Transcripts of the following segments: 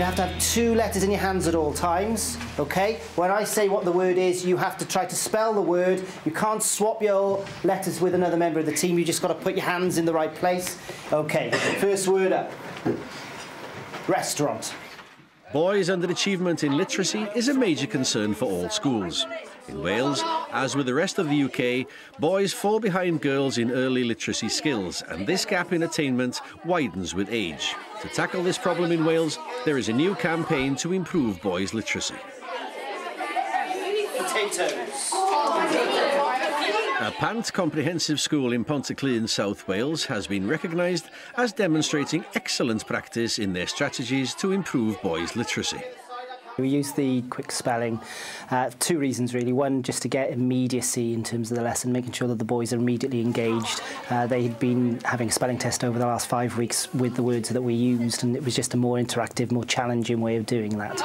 You have to have two letters in your hands at all times, okay? When I say what the word is, you have to try to spell the word. You can't swap your letters with another member of the team. You just got to put your hands in the right place. Okay, first word up. Restaurant. Boys' underachievement in literacy is a major concern for all schools. In Wales, as with the rest of the UK, boys fall behind girls in early literacy skills, and this gap in attainment widens with age. To tackle this problem in Wales, there is a new campaign to improve boys' literacy. Potatoes. Y Pant Comprehensive School in Pontyclun in South Wales has been recognised as demonstrating excellent practice in their strategies to improve boys' literacy. We use the quick spelling uh, for two reasons really. One, just to get immediacy in terms of the lesson, making sure that the boys are immediately engaged. Uh, they had been having a spelling test over the last five weeks with the words that we used and it was just a more interactive, more challenging way of doing that.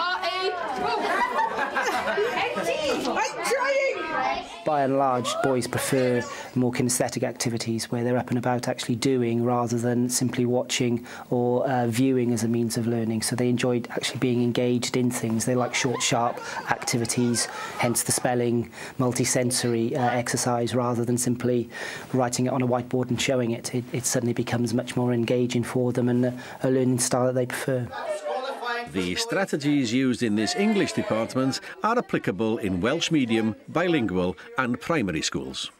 by and large, boys prefer more kinesthetic activities where they're up and about actually doing rather than simply watching or uh, viewing as a means of learning. So they enjoy actually being engaged in things. They like short, sharp activities, hence the spelling, multi-sensory uh, exercise rather than simply writing it on a whiteboard and showing it. It, it suddenly becomes much more engaging for them and a, a learning style that they prefer. The strategies used in this English department are applicable in Welsh medium, bilingual and primary schools.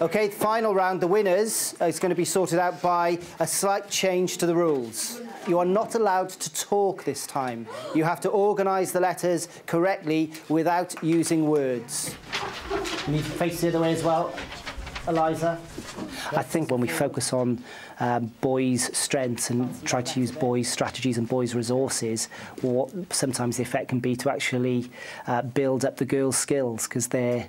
Okay, final round, the winners is going to be sorted out by a slight change to the rules. You are not allowed to talk this time. You have to organise the letters correctly without using words. You need to face the other way as well. Eliza? I think when we focus on um, boys' strengths and try to use boys' strategies and boys' resources, what sometimes the effect can be to actually uh, build up the girls' skills because they're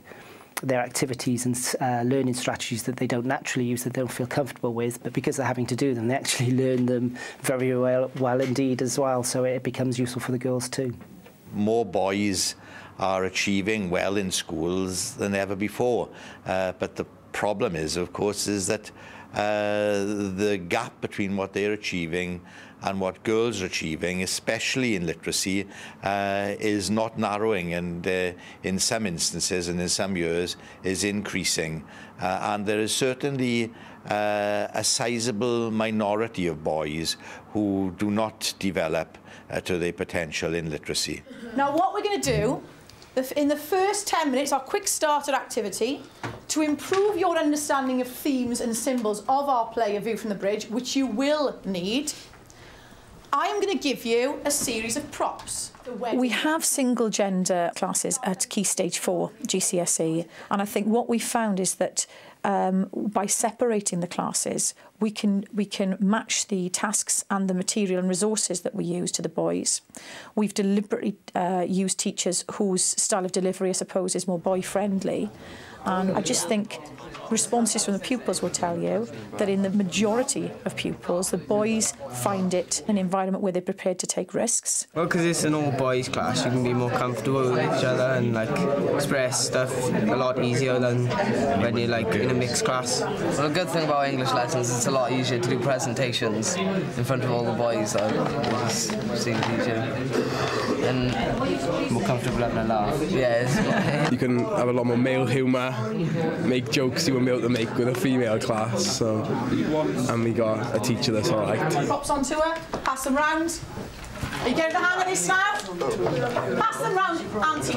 their activities and uh, learning strategies that they don't naturally use, that they don't feel comfortable with, but because they're having to do them, they actually learn them very well, well indeed as well, so it becomes useful for the girls too. More boys are achieving well in schools than ever before, uh, but the problem is, of course, is that uh, the gap between what they're achieving and what girls are achieving, especially in literacy, uh, is not narrowing and uh, in some instances and in some years is increasing. Uh, and there is certainly uh, a sizable minority of boys who do not develop uh, to their potential in literacy. Now what we're going to do in the first 10 minutes, our quick starter activity, to improve your understanding of themes and symbols of our play A View from the Bridge, which you will need, I am going to give you a series of props. We have single gender classes at Key Stage 4 GCSE and I think what we found is that um, by separating the classes, we can we can match the tasks and the material and resources that we use to the boys. We've deliberately uh, used teachers whose style of delivery, I suppose, is more boy-friendly. And I just think responses from the pupils will tell you that in the majority of pupils, the boys find it an environment where they're prepared to take risks. Well, because it's an all-boys class, you can be more comfortable with each other and like express stuff a lot easier than when you're like in a mixed class. Well, the good thing about English lessons is it's a lot easier to do presentations in front of all the boys. Like, just seems easier and more comfortable having a laugh. Yeah. you can have a lot more male humour, make jokes you wouldn't be able to make with a female class. So, and we got a teacher that's all right. Props onto her, pass them round. Are you the hang of this now? Pass them round, Auntie,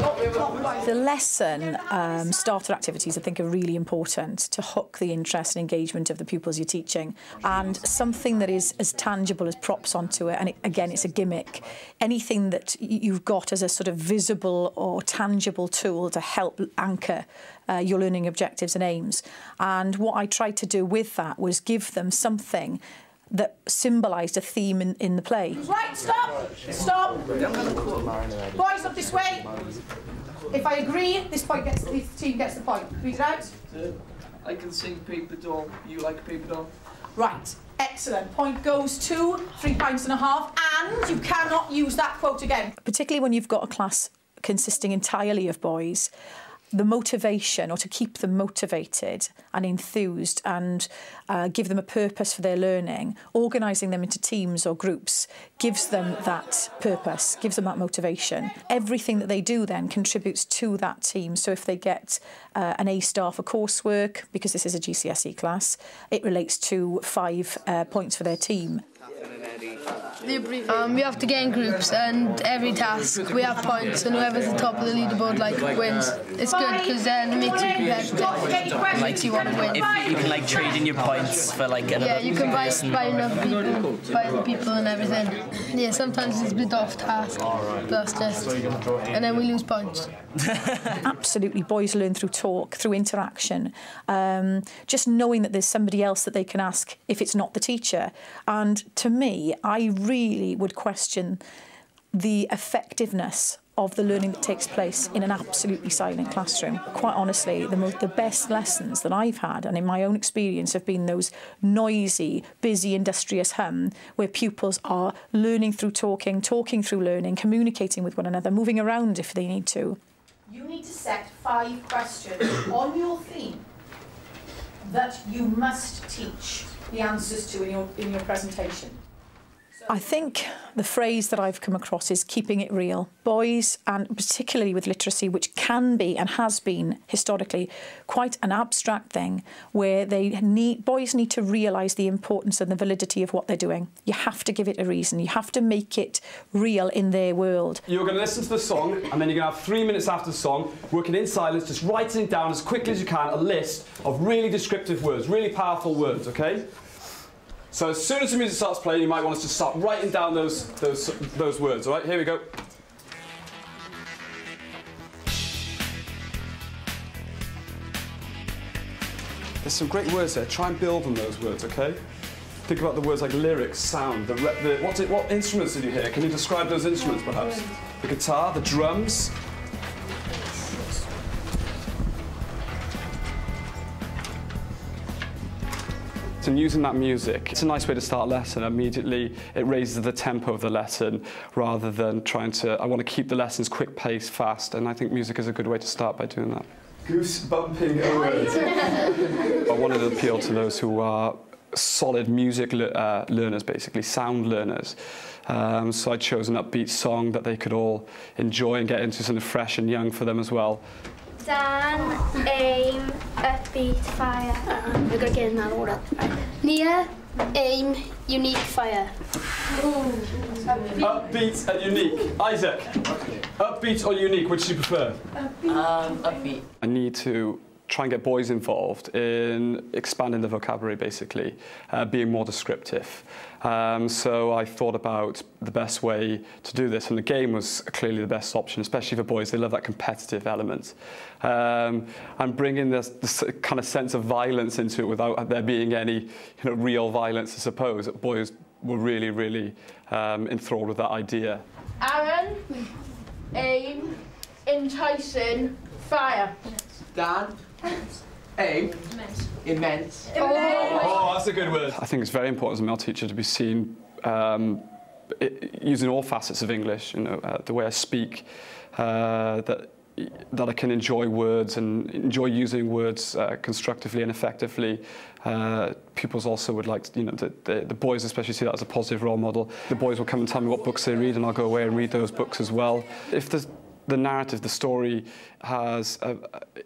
The lesson um, starter activities, I think, are really important to hook the interest and engagement of the pupils you're teaching. And something that is as tangible as props onto it, and it, again, it's a gimmick. Anything that you've got as a sort of visible or tangible tool to help anchor uh, your learning objectives and aims. And what I tried to do with that was give them something that symbolised a theme in, in the play. Right, stop! Stop! Boys, up this way. If I agree, this point gets this team gets the point. Read it out. I can sing paper doll. You like paper doll? Right. Excellent. Point goes to three points and a half, and you cannot use that quote again. Particularly when you've got a class consisting entirely of boys, the motivation or to keep them motivated and enthused and uh, give them a purpose for their learning, organising them into teams or groups gives them that purpose, gives them that motivation. Everything that they do then contributes to that team. So if they get uh, an A star for coursework, because this is a GCSE class, it relates to five uh, points for their team. Um, we have to get in groups, and every task we have points, and whoever's at the top of the leaderboard like wins. It's good because then it makes you competitive. It makes you want to win. If you can like trade in your points for like another Yeah, you can buy, person. buy enough people, buy the people and everything. Yeah, sometimes it's a bit off task, but that's just, and then we lose points. Absolutely, boys learn through talk, through interaction, um, just knowing that there's somebody else that they can ask if it's not the teacher. And to me, I really would question the effectiveness of the learning that takes place in an absolutely silent classroom. Quite honestly, the, the best lessons that I've had, and in my own experience, have been those noisy, busy, industrious hum where pupils are learning through talking, talking through learning, communicating with one another, moving around if they need to. You need to set five questions on your theme that you must teach the answers to in your, in your presentation. I think the phrase that I've come across is keeping it real. Boys, and particularly with literacy, which can be and has been historically quite an abstract thing, where they need boys need to realise the importance and the validity of what they're doing. You have to give it a reason. You have to make it real in their world. You're going to listen to the song, and then you're going to have three minutes after the song, working in silence, just writing down as quickly as you can a list of really descriptive words, really powerful words, okay? So as soon as the music starts playing, you might want us to start writing down those, those, those words, all right? Here we go. There's some great words there. Try and build on those words, okay? Think about the words like lyrics, sound, the, the what, what instruments did you hear? Can you describe those instruments, perhaps? The guitar, the drums. And using that music, it's a nice way to start a lesson. Immediately, it raises the tempo of the lesson rather than trying to. I want to keep the lessons quick pace, fast, and I think music is a good way to start by doing that. Goose bumping around. I wanted to appeal to those who are solid music le- uh, learners, basically sound learners. Um, so I chose an upbeat song that they could all enjoy and get into something fresh and young for them as well. Dan, aim, upbeat, fire. We've got to get in that order. Near, aim, unique, fire. Upbeat and unique. Isaac, upbeat or unique, which do you prefer? Um, upbeat. I need to try and get boys involved in expanding the vocabulary, basically, uh, being more descriptive. Um, so I thought about the best way to do this, and the game was clearly the best option, especially for boys. They love that competitive element. Um, and bringing this, this kind of sense of violence into it without there being any you know, real violence, I suppose. Boys were really, really um, enthralled with that idea. Aaron, aim, enticing, fire. Dan, aim, immense. Oh, that's a good word. I think it's very important as a male teacher to be seen um, i using all facets of English, you know, uh, the way I speak, uh, that that I can enjoy words and enjoy using words uh, constructively and effectively. Uh, pupils also would like, to, you know, the, the, the boys especially see that as a positive role model. The boys will come and tell me what books they read and I'll go away and read those books as well. If the, the narrative, the story has, uh,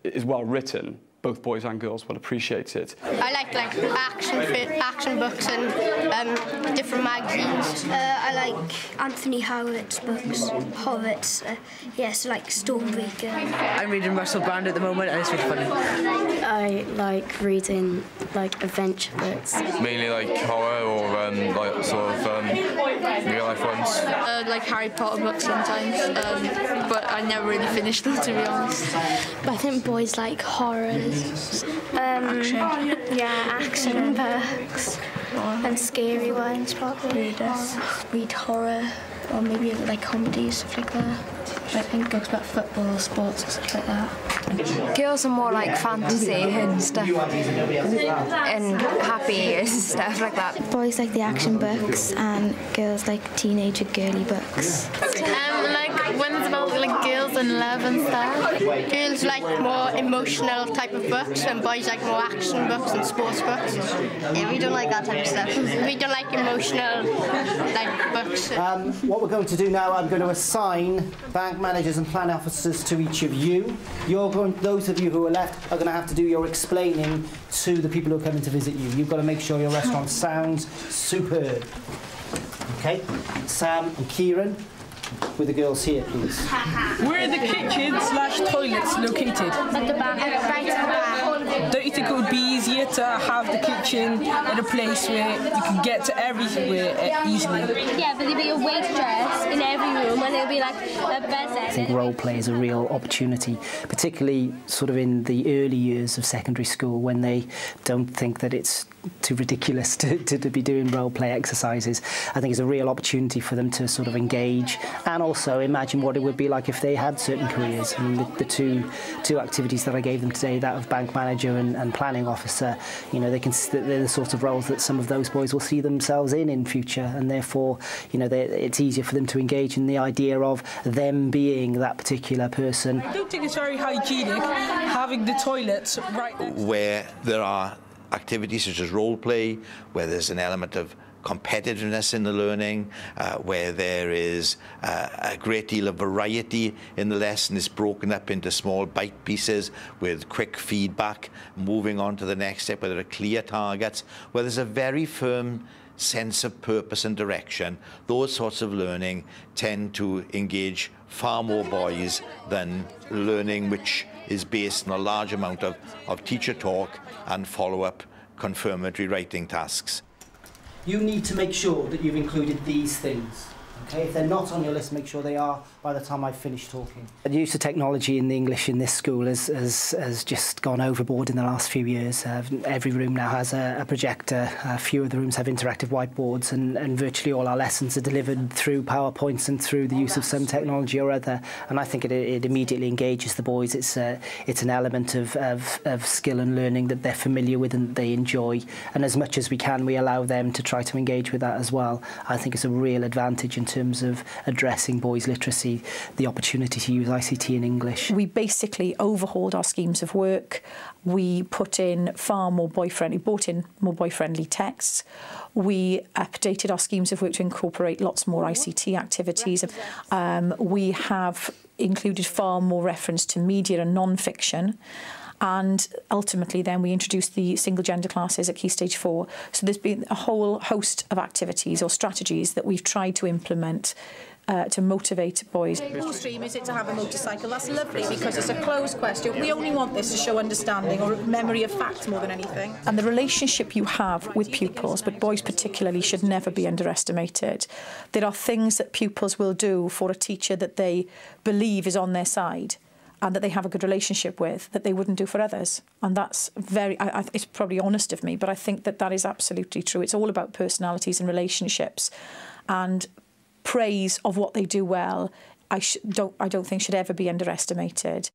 is well written, both boys and girls will appreciate it. I like like action action books and um, different magazines. Uh, I like Anthony Horowitz's books, Hobbits, uh, yes, like Stormbreaker. I'm reading Russell Brand at the moment, and it's really funny. I like reading like adventure books. Mainly like horror or um, like sort of um, real life ones. Uh, like Harry Potter books sometimes, um, but I never really finished them to be honest. But I think boys like Um, Yeah, action books and scary ones probably. Read, read horror or maybe like comedy stuff like that. I think books about football, sports, stuff like that. Girls are more like fantasy and stuff, and happy and stuff like that. Boys like the action books and girls like teenager girly books. Um, like like when it's about like girls and love and stuff. Girls like more emotional type of books and boys like more action books and sports books. Yeah, we don't like that type of stuff. We don't like emotional like books. Um, what we're going to do now, I'm going to assign bank managers and plan officers to each of you. You're going, those of you who are left are going to have to do your explaining to the people who are coming to visit you. You've got to make sure your restaurant sounds superb. Okay, Sam and Kieran, with the girls here, please. Where are the kitchen slash toilets located? At the back, right at the back. Don't you think it would be easier to have the kitchen in a place where you can get to everywhere uh, easily? Yeah, but there'd be a waitress in every room and there'll be like a bed I think role play is a real opportunity, particularly sort of in the early years of secondary school when they don't think that it's too ridiculous to, to, to be doing role play exercises. I think it's a real opportunity for them to sort of engage and also imagine what it would be like if they had certain careers. I mean, the, the two two activities that I gave them today, that of bank manager and, and planning officer, you know, they can they're the sort of roles that some of those boys will see themselves in in future, and therefore, you know, it's easier for them to engage in the idea of them being that particular person. I don't think it's very hygienic having the toilets right next where there are activities such as role play, where there's an element of competitiveness in the learning, uh, where there is uh, a great deal of variety in the lesson. It's broken up into small bite pieces with quick feedback, moving on to the next step, where there are clear targets, where there's a very firm sense of purpose and direction. Those sorts of learning tend to engage far more boys than learning which is based on a large amount of, of teacher talk and follow-up confirmatory writing tasks. You need to make sure that you've included these things. Okay, if they're not on your list, make sure they are by the time I've finished talking. The use of technology in the English in this school has, has, has just gone overboard in the last few years. Uh, every room now has a, a projector, a few of the rooms have interactive whiteboards, and, and virtually all our lessons are delivered through PowerPoints and through the use of some technology or other. And I think it, it immediately engages the boys. It's, a, it's an element of, of, of skill and learning that they're familiar with and they enjoy. And as much as we can, we allow them to try to engage with that as well. I think it's a real advantage in terms of addressing boys' literacy, the opportunity to use ICT in English. We basically overhauled our schemes of work. We put in far more boy-friendly, brought in more boy-friendly texts. We updated our schemes of work to incorporate lots more ICT activities. Um, we have included far more reference to media and non-fiction and ultimately then we introduced the single gender classes at Key Stage 4. So there's been a whole host of activities or strategies that we've tried to implement uh, to motivate boys. Whose dream is it to have a motorcycle? That's lovely because it's a closed question. We only want this to show understanding or memory of facts more than anything. And the relationship you have with pupils, but boys particularly, should never be underestimated. There are things that pupils will do for a teacher that they believe is on their side and that they have a good relationship with that they wouldn't do for others. And that's very, I, I, it's probably honest of me, but I think that that is absolutely true. It's all about personalities and relationships and praise of what they do well. I don't, I don't think should ever be underestimated.